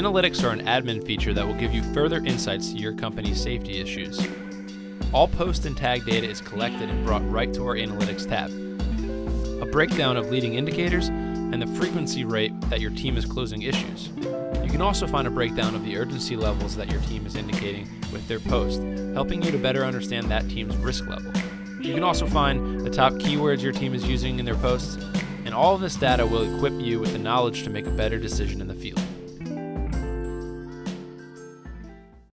Analytics are an admin feature that will give you further insights to your company's safety issues. All post and tag data is collected and brought right to our Analytics tab. A breakdown of leading indicators and the frequency rate that your team is closing issues. You can also find a breakdown of the urgency levels that your team is indicating with their post, helping you to better understand that team's risk level. You can also find the top keywords your team is using in their posts, and all of this data will equip you with the knowledge to make a better decision in the field.